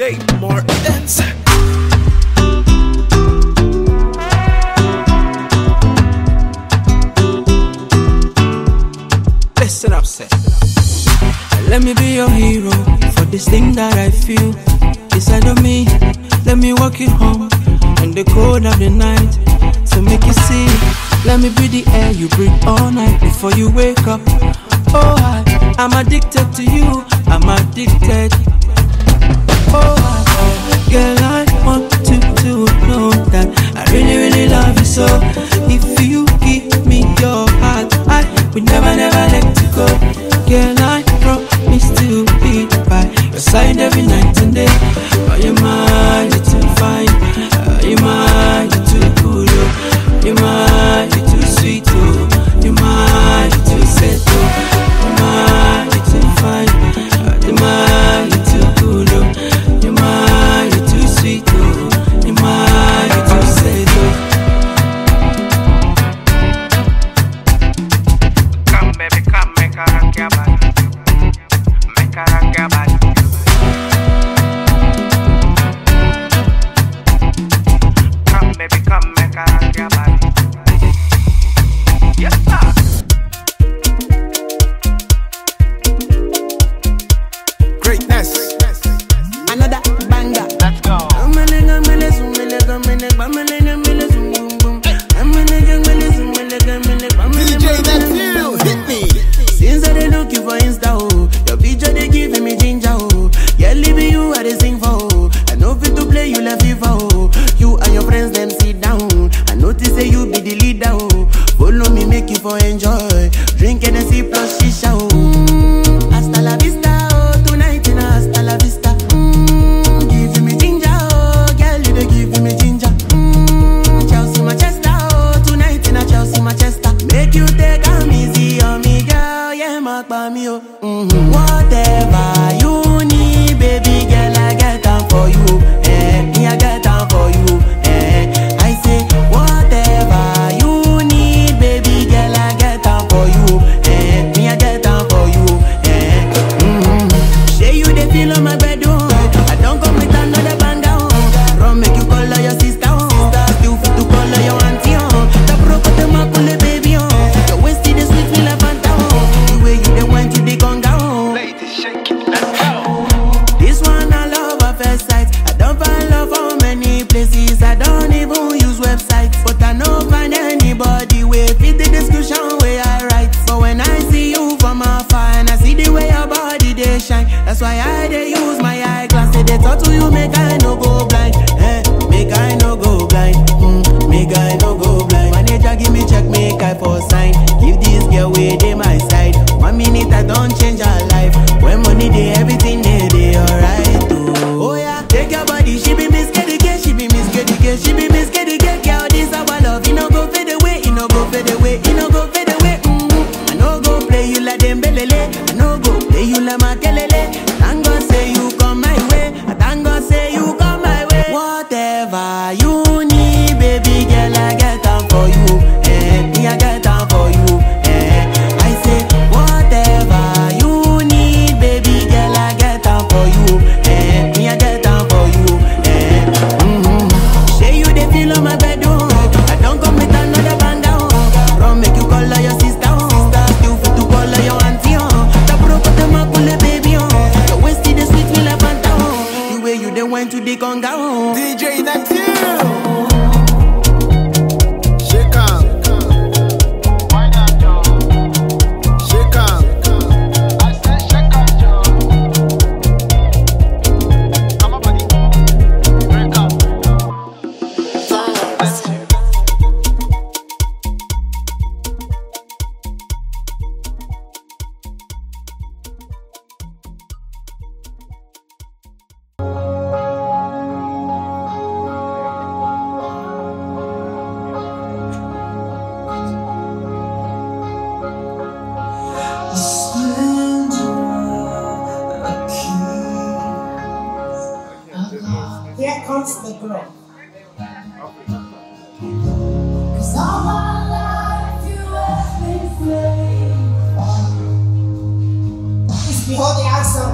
J. Listen up. Let me be your hero for this thing that I feel inside of me. Let me walk you home in the cold of the night to make you see. Let me be the air you breathe all night before you wake up. Oh, I, I'm addicted to you. I'm addicted oh, girl, I want you to know that I really, really love you so. If you give me your heart, I will never, never let it go.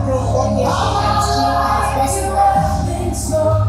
breathe and your.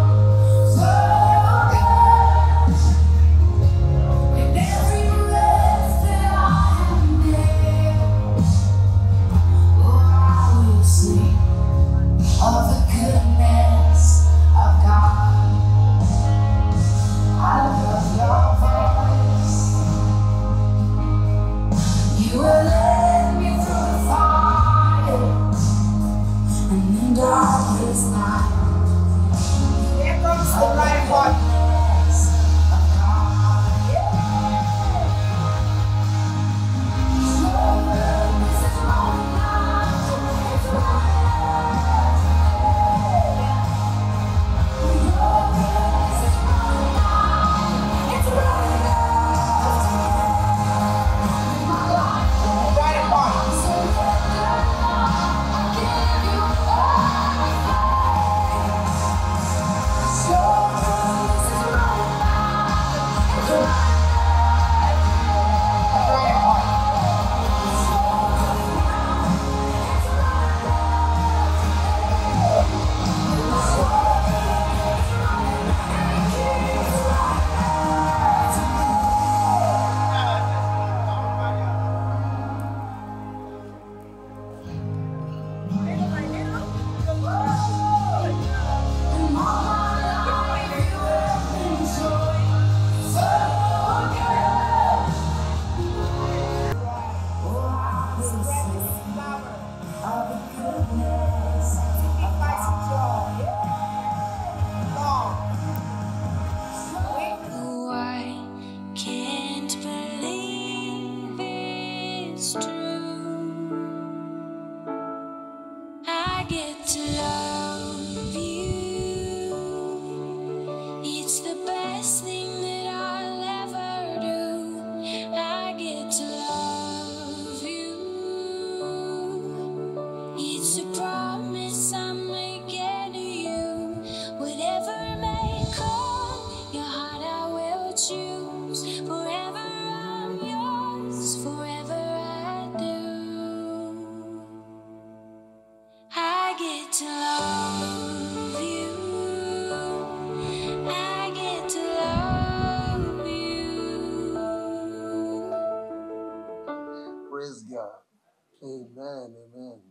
Amen. Amen.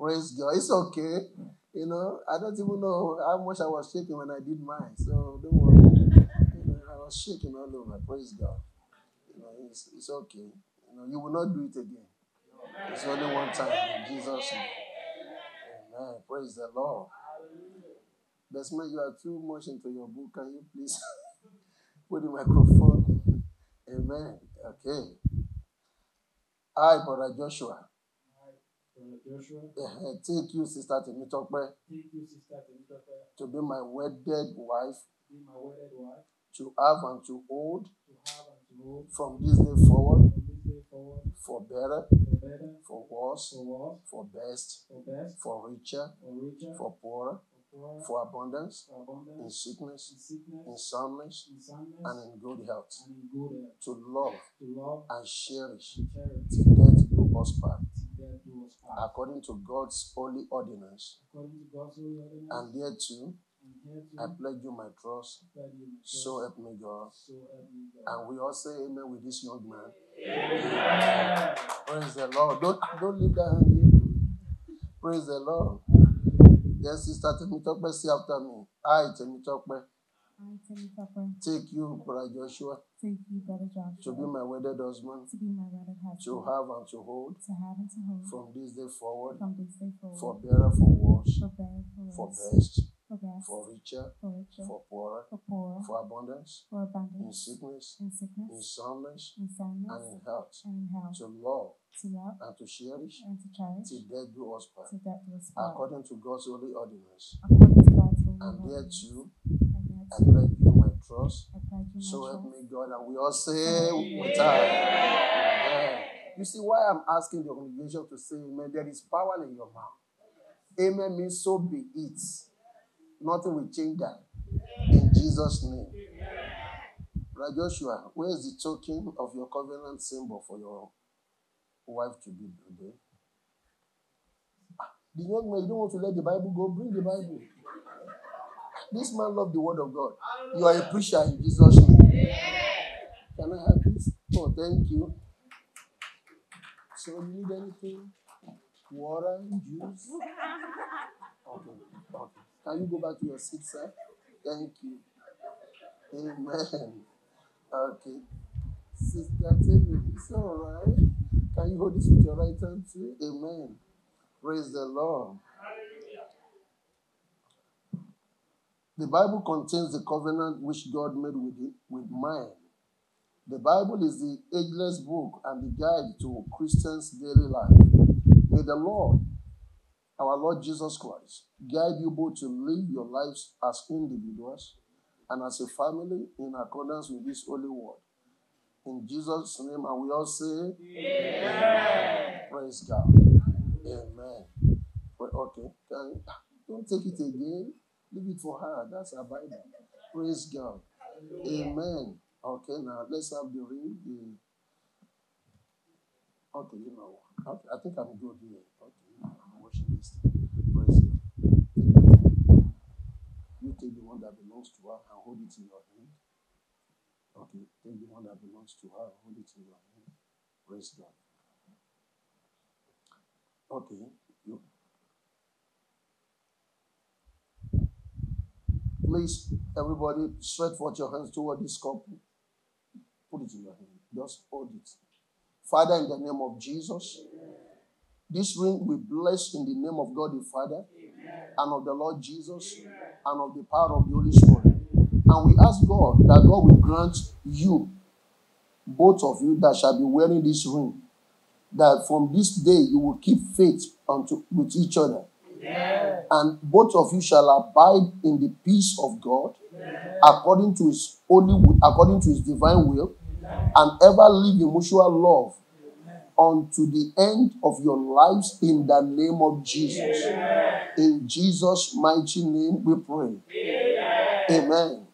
Praise God. It's okay. You know, I don't even know how much I was shaking when I did mine. So don't worry. You know, I was shaking all over. Praise God. You know, it's, it's okay. You know, you will not do it again. It's only one time in Jesus' name. Amen. Praise the Lord. Besma, you are too much into your book. Can you please put the microphone? Amen. Okay. Hi, Brother Joshua. Brother Joshua, Eh, Take you, Sister Temitope, thank you, Sister Temitope, to be my wedded wife, be my wedded wife, to have and to hold. To have and to hold. From this day forward. From this day forward. For better, for better, for worse, for worse, for best, for best, for richer, for richer, for poorer, for poorer, for abundance, for in sickness, in sickness, in soundness, in soundness, and in good health, and in good health, to love. To love. And cherish. And cherish, till death do us part, according to God's holy ordinance. And thereto I pledge you my trust, so help me God. And we all say amen with this young man. Amen. Praise the Lord. Don't, don't leave that hand here. Praise the Lord. Then Sister Temitope, say after me. I, Temitope, Take you, Brother Joshua, take you, Brother to be Joshua, my wedded husband, to be my wedded husband, to have and to hold to have and to hold. from this day forward, from this day forward, for better, for worse, for better, for worse, for best, for best, for richer, for richer, for poorer, for poorer, for abundance, for in abundance, sickness, in in sickness, soundness, in and in health, and in health, to love to love. and to cherish. And to cherish, till death do us part, to death do us part, according to God's holy ordinance. according to God's holy And thereto And I thereto pledge you my trust, so help me God, and we all say with. You see why I'm asking the congregation to say amen? There is power in your mouth. Amen means so be it. Nothing will change that. In Jesus' name. Brother Joshua, where is the token of your covenant symbol for your wife to be today? Ah, The young man, you don't want to let the Bible go, bring the Bible. This man loved the word of God. You are a preacher in Jesus' name. Can I have this? Oh, thank you. So you need anything? Water, juice? Okay, okay. Can you go back to your seat, sir? Thank you. Amen. Okay. Sister, tell me, it's all right. Can you hold this with your right hand too? Amen. Praise the Lord. The Bible contains the covenant which God made with, it, with man. The Bible is the ageless book and the guide to Christians' daily life. May the Lord, our Lord Jesus Christ, guide you both to live your lives as individuals and as a family in accordance with this holy word. In Jesus' name, and we all say, Amen. Praise God. Amen. Well, okay, don't take it again. Leave it for her. That's her Bible. Praise God. Amen. Okay, now let's have the ring. The... Okay, you know, okay, I think I'm good here. Okay, I'm watching this. Praise God. You take the one that belongs to her and hold it in your hand. Okay, take the one that belongs to her and hold it in your hand. Praise God. Okay, you. Please, everybody, stretch forth your hands toward this cup. Put it in your hand. Just hold it. Father, in the name of Jesus, this ring we bless in the name of God the Father and of the Lord Jesus and of the power of the Holy Spirit. And we ask God that God will grant you, both of you that shall be wearing this ring, that from this day you will keep faith unto with each other. And both of you shall abide in the peace of God according to his holy will, according to his divine will, and ever live in mutual love unto the end of your lives in the name of Jesus. In Jesus' mighty name we pray. Amen.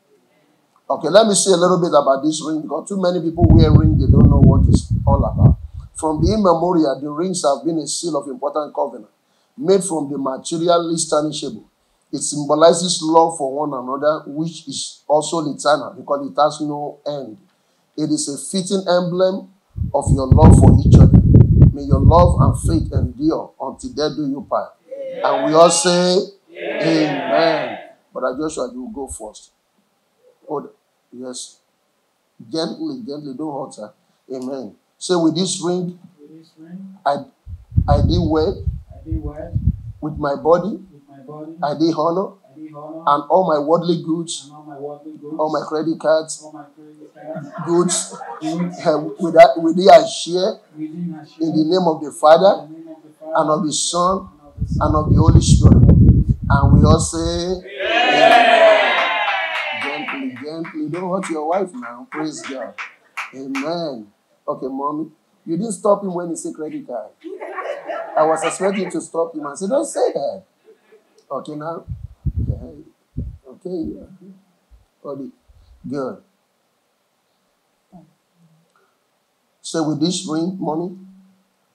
Okay, let me say a little bit about this ring because too many people wear ring, they don't know what it's all about. From the immemorial, the rings have been a seal of important covenant made from the materialist tangible. It symbolizes love for one another, which is also eternal because it has no end. It is a fitting emblem of your love for each other. May your love and faith endure until death do you part. And we all say, Amen. But Joshua, you go first. Hold Yes. Gently, gently, don't hurt her. Amen. Say, with this ring, With this ring, I, I did wed I wed with my body, with my body, I did honor, I did honor, and all my worldly goods, and all my worldly goods, all my credit cards, all my credit cards, goods, goods, uh, with that, with it I share within a share, in the name of the Father, in the name of the Father, of the Son, and of the Son, and of the Holy Spirit. and of the Holy Spirit. And we all say, Gently, gently. Don't hurt your wife now. Praise God. Amen. Okay, mommy. You didn't stop him when he said credit card. I was expecting to stop him and say, Don't say that. Okay, now. Okay. Okay. it. Good. So with this ring, money.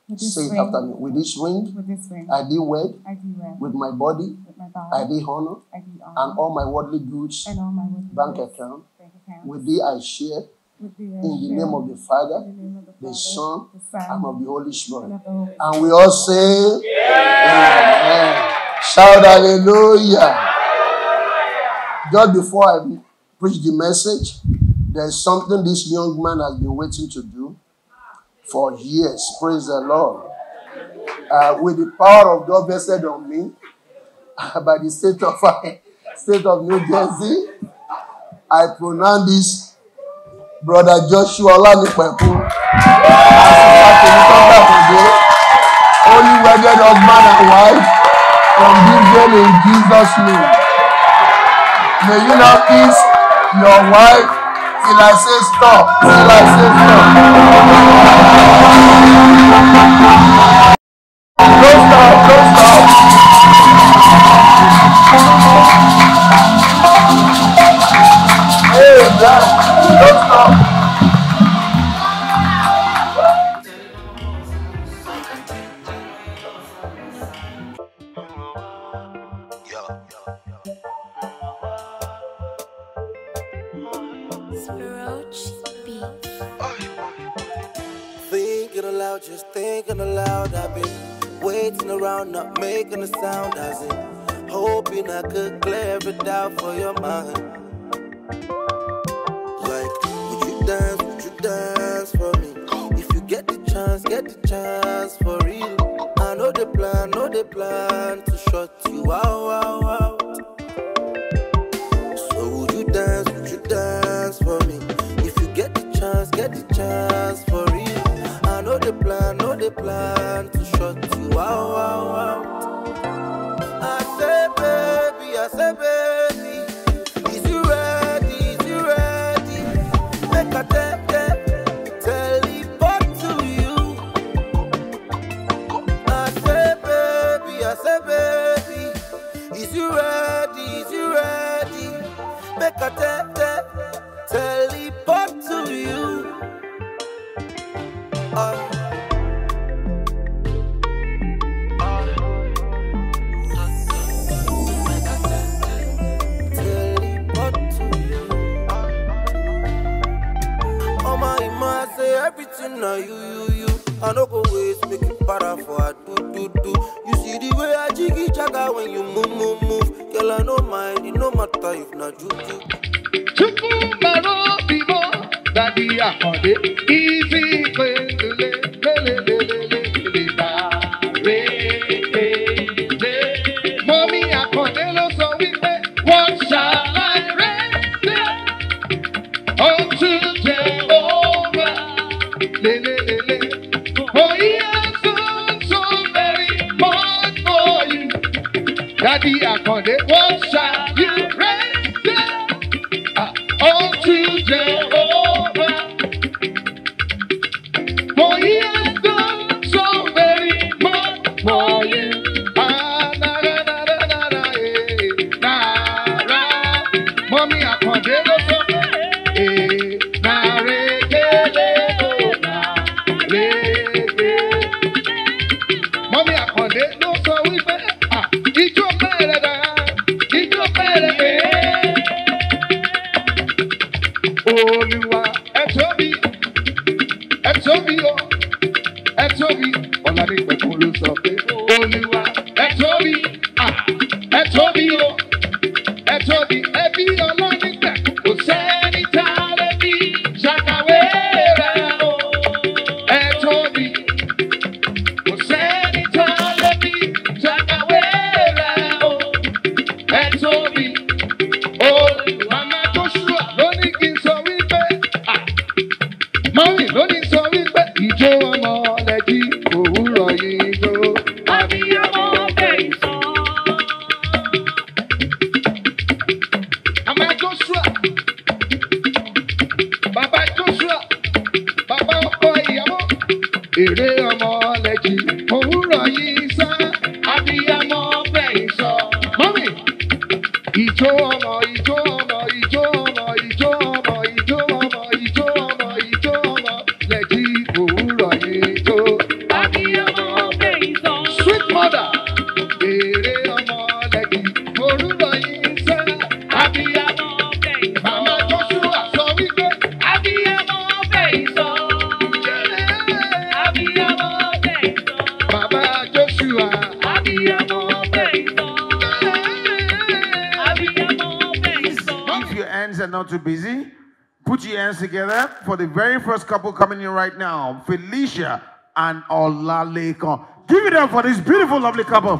With this say it ring, after me. With this ring, with this ring, I did wed I with my body, With my body I did honor, I do honor. and all my worldly goods, and all my worldly bank goods, account, bank account. with thee I share With thee I in the name of the Father, the name of the, the Father, Son, and of the Holy Spirit. of the Holy And we all say, Amen. Shout hallelujah. Just before I preach the message, there's something this young man has been waiting to do for years. Praise the Lord. Uh, with the power of God vested on me by the state of state of New Jersey, I pronounce this brother Joshua Olanipeku as Sister Temitope Bode, only wedded husband and wife from day in Jesus' name. May you not kiss your wife till I say stop. Till I say stop. Just thinking aloud. I've been waiting around, not making a sound. As in, hoping I could clear it out for your mind. Like, would you dance, would you dance for me? If you get the chance. get the chance for real. I know the plan, know the plan to shut you out, out, out. Plan, know the plan to shut you out, out, out. I say, baby, I say, baby, is you ready? Is you ready? Make a tell, tell, teleport to you. I say, baby, I say, baby, is you ready? Is you ready? Make a tell, now you, you, you. I no go waste, make it para for a do, do, do. You see the way I jiggy jaga when you move, move, move. Girl, I no mind, it no matter if na juju. Chukwu mara obi m dadi akọde Tóbi, ah, Are not too busy, put your hands together for the very first couple coming in right now, Felicia and Olalekan. Give it up for this beautiful, lovely couple.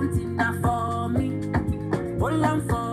I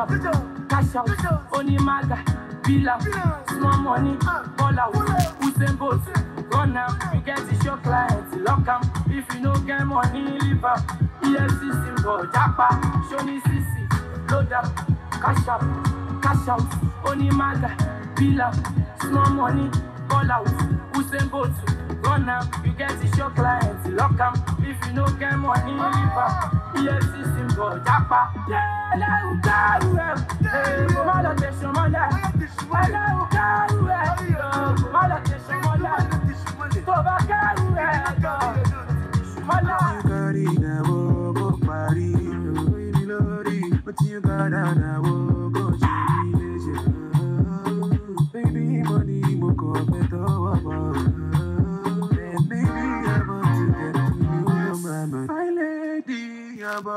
up, cash out, only maga, villa, small money, ball out, Usain Bolt, run am, you get it, your clients, lock am, if you no get money, leave am, EFCC symbol, japa, show me CC, load up, cash out, cash out, only maga, villa, small money, ball out, Usain Bolt, run am, you get it, your clients, lock am, if you no get money, leave am. EFCC ń bọ̀ jápa. ẹlẹ́rù kárù ẹ̀ kò má lọ tẹ̀sán mọ́lẹ̀. ẹlẹ́rù kárù ẹ̀ kò má lọ tẹ̀sán mọ́lẹ̀. tó bá kárù ẹ̀ kò mọ́lẹ̀. Tí o bá rí ìnáwó kó parí, orí mi lórí, mo ti ń bá dáadáa wò.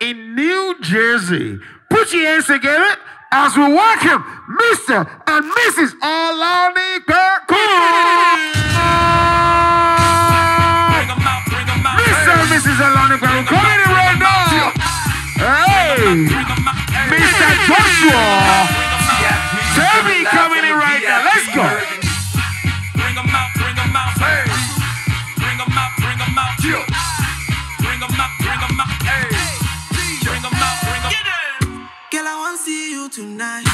in New Jersey. Put your hands together as we welcome Mr. and Mrs. Alani Kirkwood. Mr. and Mrs. Alani coming right now. Hey, Mr. Joshua. Terry coming in. night.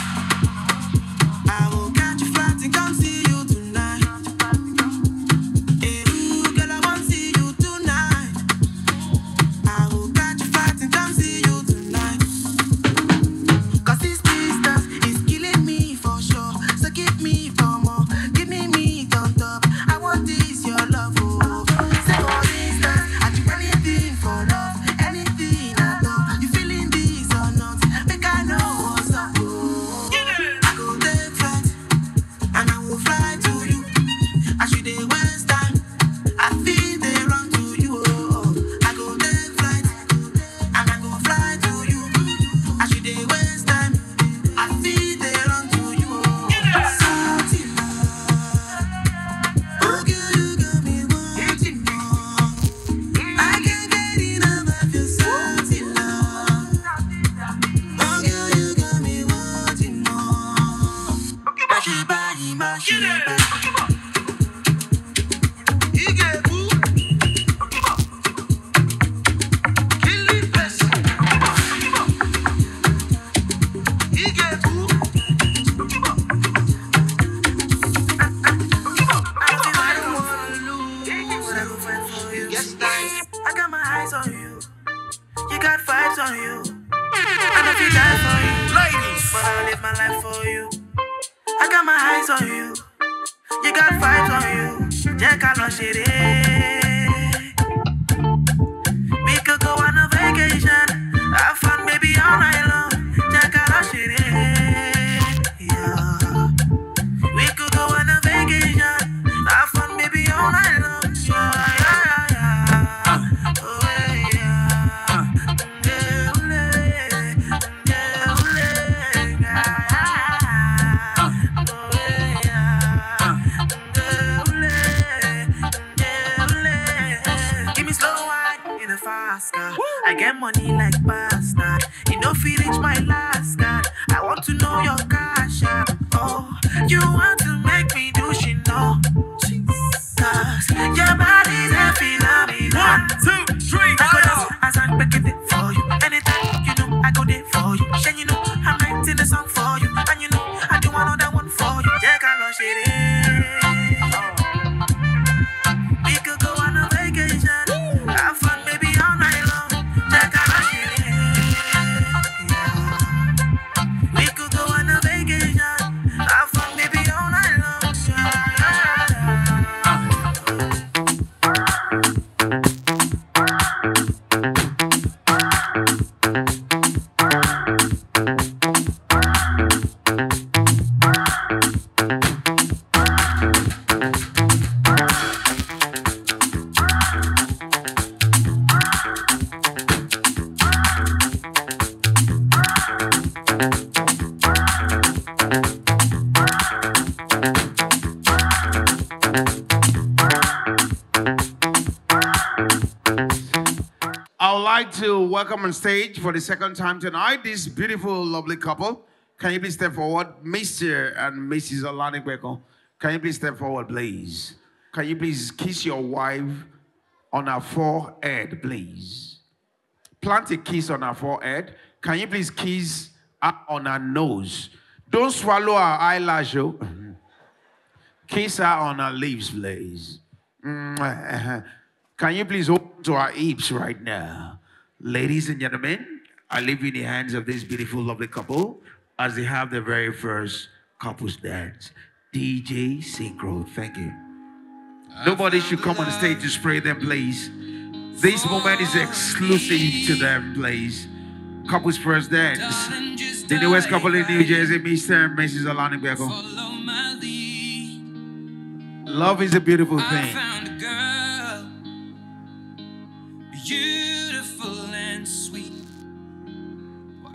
Welcome on stage for the second time tonight this beautiful, lovely couple. Can you please step forward? Mr. and Mrs. Olanipekun. Can you please step forward, please? Can you please kiss your wife on her forehead, please? Plant a kiss on her forehead. Can you please kiss her on her nose? Don't swallow her eyelash, oh. Kiss her on her lips, please. Mm-hmm. Can you please open to our hips right now? Ladies and gentlemen, I leave you in the hands of this beautiful, lovely couple as they have their very first couples dance. DJ Synchro, thank you. Nobody should come on stage to spray them, please. This moment is exclusive to them, please. Couples first dance. The newest couple in New Jersey, Mr. and Mrs. Olanipekun. Love is a beautiful thing.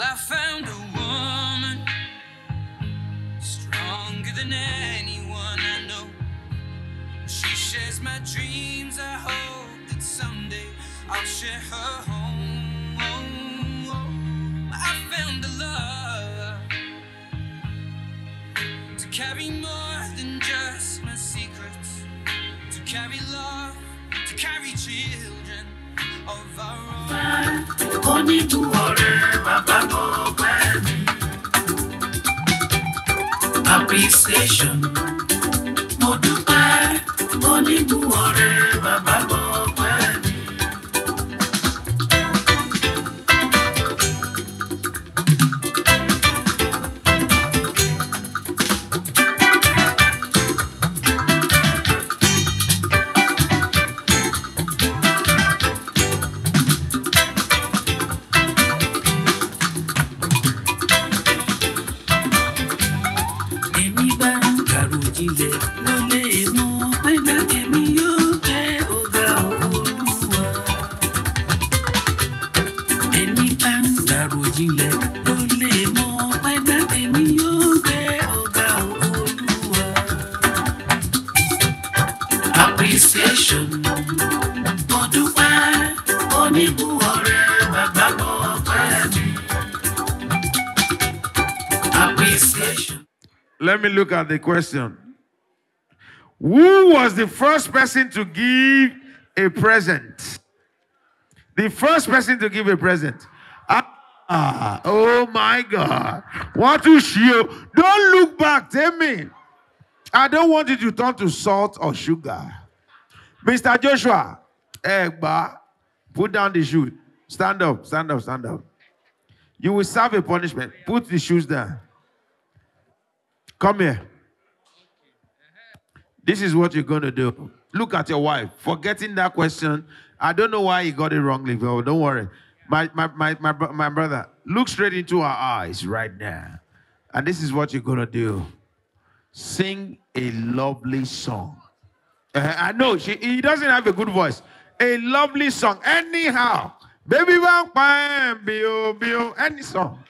Well, Let me look at the question. Who was the first person to give a present? The first person to give a present. Ah, oh my God. What to show? Don't look back. Tell me. I don't want you to turn to salt or sugar. Mr. Joshua, Egba, put down the shoe. Stand up, stand up, stand up. You will serve a punishment. Put the shoes down. Come here. This is what you're going to do. Look at your wife. Forgetting that question. I don't know why he got it wrongly, but don't worry. My, my, my, my, my brother, look straight into her eyes right now. And this is what you're going to do sing a lovely song. Uh, I know she, he doesn't have a good voice. A lovely song. Anyhow. Baby, bang, bang, bio, bio, any song.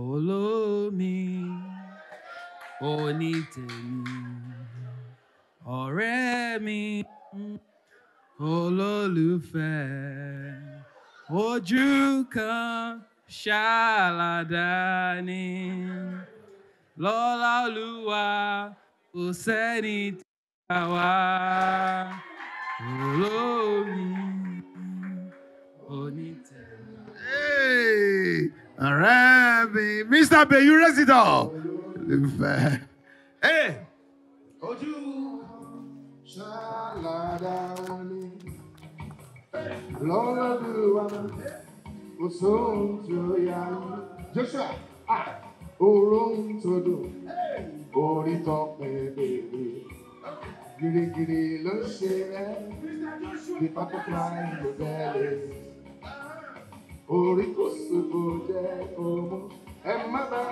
Olómi onítèmi ọ̀rẹ́ mi olólùfẹ́ ojú kan ṣàlàdání lọ́lá olúwa kò sẹ́ni tí a wá olómi. Hey, all right, baby. Mr. Bay, you raise it all. Hey, Ojú ṣàlàdání lọ́lọ́dúnwá kò sóhun tó yá yín. Joshua, ah, òróhun tó dùn, orí tọpẹ bèbè. Gírígírí ló ṣe rẹ̀, the butterfly in the belly. Orí kò sùkò jẹ́ òmu, ẹ má bá.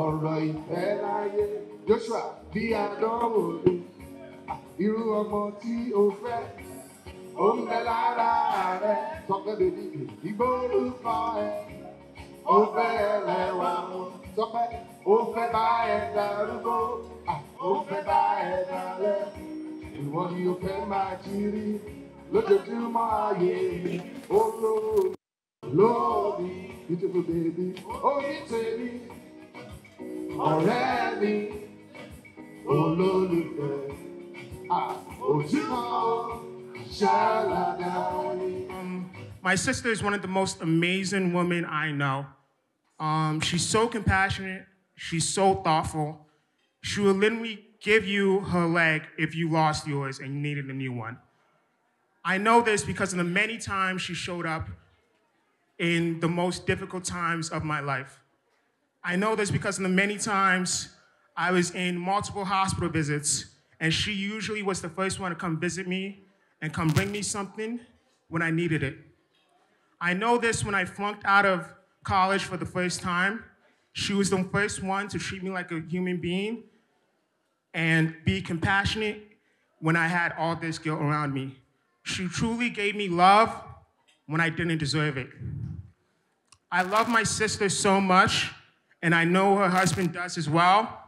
Ọ̀rọ̀ ìfẹ́ láyé, Joshua bí àdánwò ni. Irú ọmọ tí o fẹ́, ó ń bẹ lára rẹ̀. Sọ́kẹ́ bèbí ìgbórúkọ ẹ̀, ó fẹ́ ẹlẹ́wà wọn. Sọ́kẹ́ ó fẹ́ bá ẹ darúgbó, ó fẹ́ bá ẹ dalẹ̀. Ìwọ ni o fẹ́ máa jírí Ó lóòrùn lórí beautiful baby, ní tèmi ọ̀rẹ́ mi olólùfẹ́ òjúmọ́ ṣàlàdà ni. Um, my sister is one of the most amazing women I know. Um, she's so compassionate. She's so thoughtful. She will literally give you her leg if you lost yours and you needed a new one. I know this because of the many times she showed up in the most difficult times of my life. I know this because of the many times I was in multiple hospital visits, and she usually was the first one to come visit me and come bring me something when I needed it. I know this when I flunked out of college for the first time. She was the first one to treat me like a human being and be compassionate when I had all this guilt around me. She truly gave me love when I didn't deserve it. I love my sister so much, and I know her husband does as well.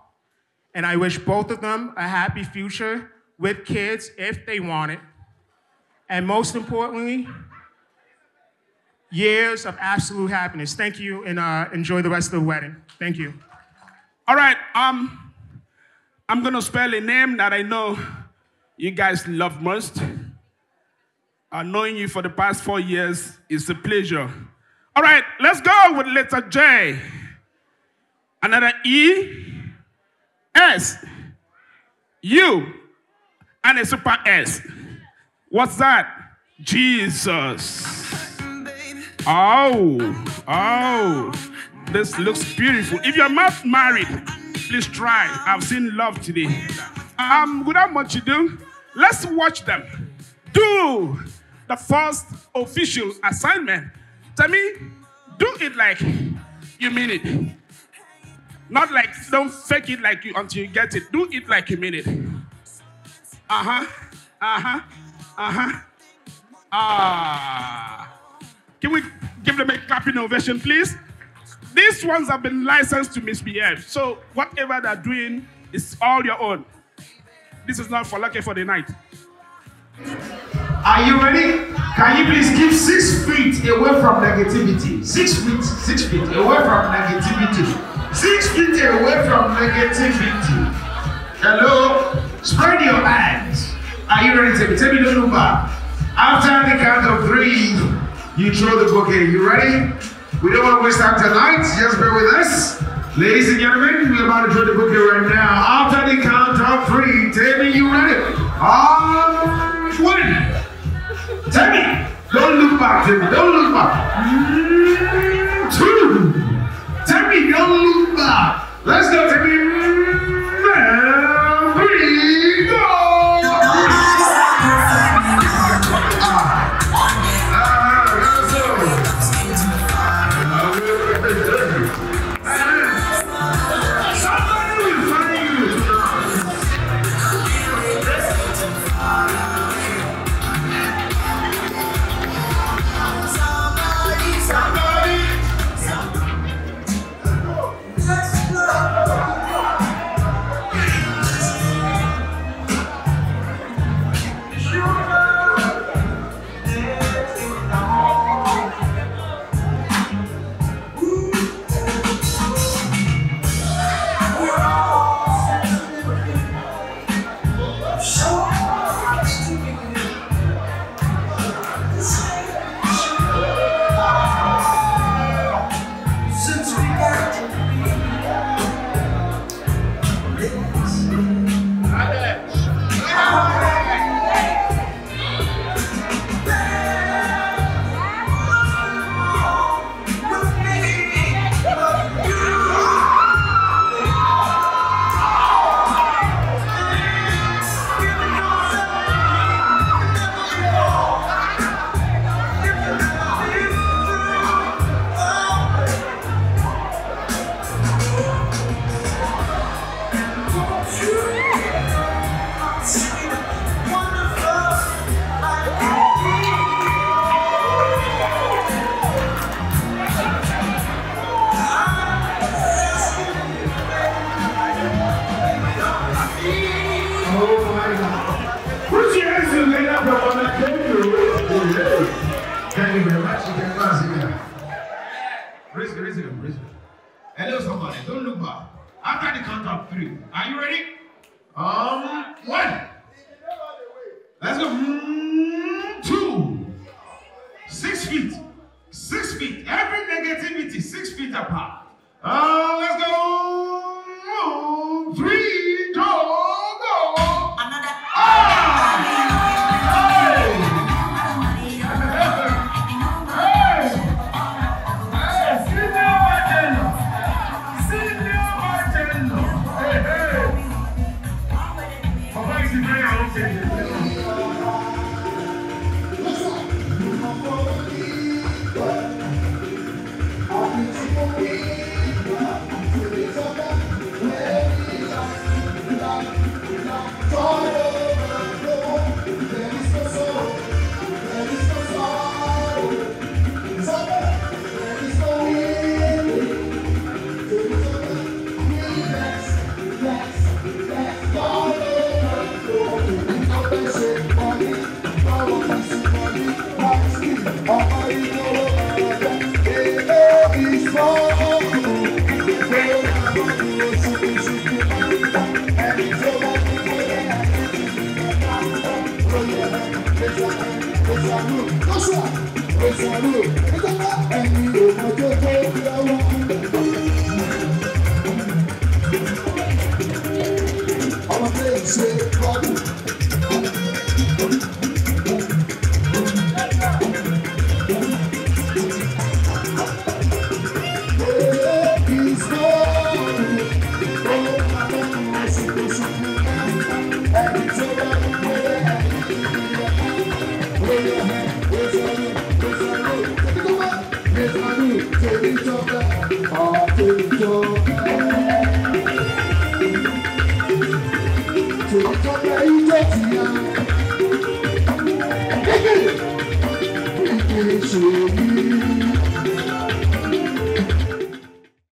And I wish both of them a happy future with kids if they want it. And most importantly, years of absolute happiness. Thank you, and uh, enjoy the rest of the wedding. Thank you. All right, um, I'm gonna spell a name that I know you guys love most. Uh, knowing you for the past four years is a pleasure. All right, let's go with letter J. Another E, S, U, and a super S. What's that? Jesus. Oh, oh, this looks beautiful. If you're not married, please try. I've seen love today. Um, without much ado, let's watch them do the first official assignment. Tell me, do it like you mean it. Not like don't fake it like you until you get it. Do it like you mean it. Uh-huh. Uh-huh. Uh-huh. Ah. Can we give them a clapping ovation, please? These ones have been licensed to misbehave. So whatever they're doing is all your own. This is not for lucky for the night. Are you ready? Can you please keep six feet away from negativity? Six feet, six feet away from negativity. Six feet away from negativity. Hello? Spread your hands. Are you ready? Tell me, tell me, look back. After the count of three, you throw the bouquet. You ready? We don't want to waste time tonight. Just bear with us. Ladies and gentlemen, we're about to throw the bouquet right now. After the count of three, tell me you ready. On one. Me. Don't look back, Temi. Don't look back. Two. Me, don't look back. Let's go, Temi.